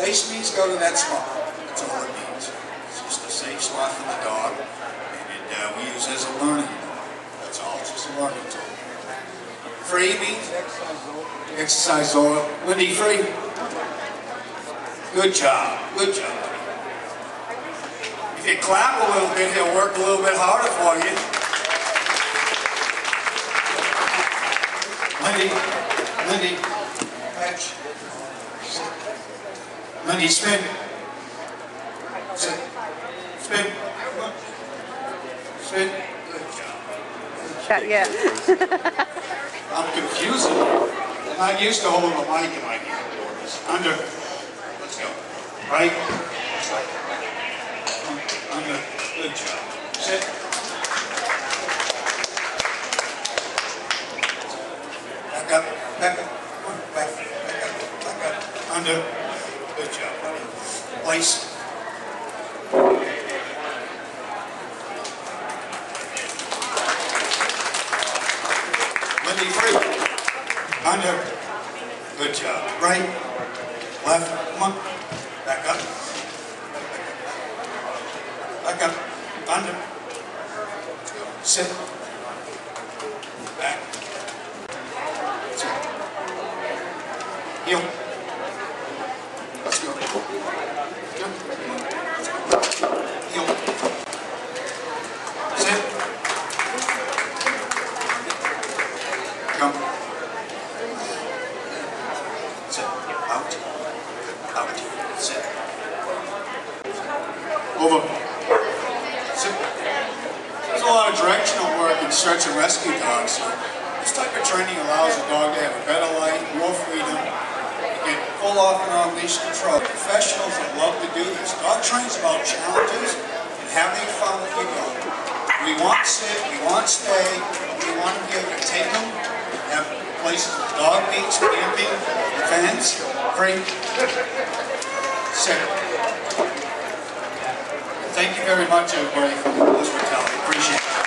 Place means go to that spot. That's all it means. It's just a safe spot for the dog. And uh, we use it as a learning. That's all. It's just a learning tool. Free means exercise zone. Wendy, free. Good job. Good job. If you clap a little bit, he'll work a little bit harder for you. Wendy, Wendy, catch. Wendy, spin. Sit. Spin. Spin. Good job. Not yet. I'm confusing you. I'm not used to holding the mic in my hand. Under. Let's go. Right. Under. Good job. Sit. Back up. Back up. Back, back up. Back up. Under. Good job. Place. Wendy free. Under. Good job. Right. Left. Come on. Back up. Back up. Under. Sit. Back. Heel. Let's go. Jump. Heel. Sit. Come. Sit. Out. Out. Sit. Over. Sit. There's a lot of directional work in search and rescue dogs. So this type of training allows the dog to have a better life, more freedom, get full off and on leash control. Professionals love to do this. Dog training's about challenges and having fun with your dog. We want sit, we want stay, we want to be able to take them, have places with dog meets, camping, events, free. Sit. Thank you very much, everybody, for the hospitality. Appreciate it.